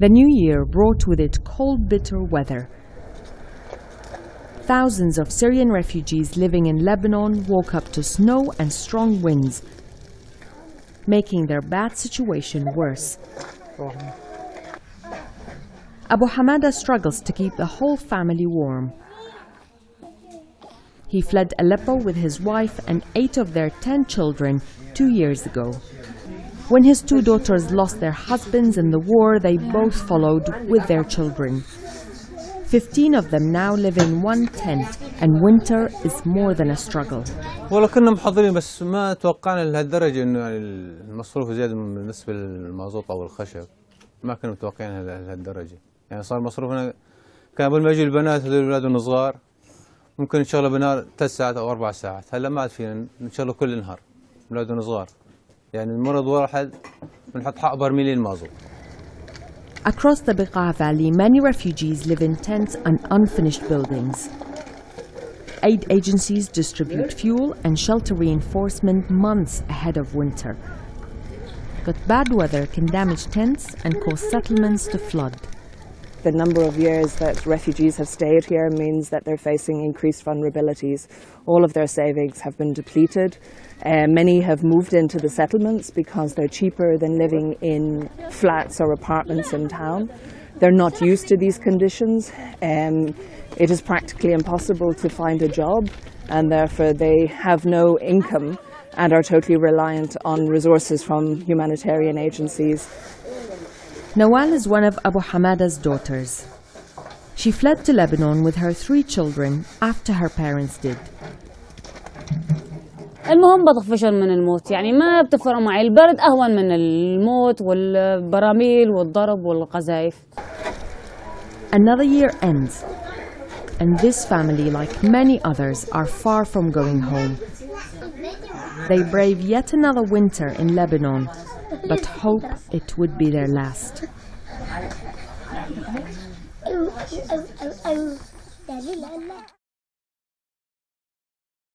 The new year brought with it cold, bitter weather. Thousands of Syrian refugees living in Lebanon woke up to snow and strong winds, making their bad situation worse. Abu Hamada struggles to keep the whole family warm. He fled Aleppo with his wife and eight of their ten children two years ago. When his two daughters lost their husbands in the war, they both followed with their children. Fifteen of them now live in one tent, and winter is more than a struggle. والله كنا محضرين بس ما توقعنا لهالدرجة إنه يعني المصروف زيادة بالنسبة للمازوت أو الخشب ما كنا متوقعين هال- لهالدرجة يعني صار مصروفنا كان قبل ما يجوا البنات هذول اولادهم صغار ممكن نشغله بنار ثلاث ساعات أو أربع ساعات هلأ ما عاد فينا نشغله كل النهار اولادهم صغار يعني المرض واحد بنحط حق برميلين مازوت Across the Beqa Valley, many refugees live in tents and unfinished buildings. Aid agencies distribute fuel and shelter reinforcement months ahead of winter. But bad weather can damage tents and cause settlements to flood. The number of years that refugees have stayed here means that they're facing increased vulnerabilities. All of their savings have been depleted. Uh, many have moved into the settlements because they're cheaper than living in flats or apartments in town. They're not used to these conditions. Um, it is practically impossible to find a job, and therefore they have no income and are totally reliant on resources from humanitarian agencies Nawal is one of Abu Hamada's daughters. She fled to Lebanon with her three children after her parents did. المهم بطفشهم من الموت يعني ما بتفرق معي البرد أهون من الموت والبراميل والضرب والقذائف Another year ends, and this family, like many others, are far from going home. they brave yet another winter in Lebanon, but hope it would be their last.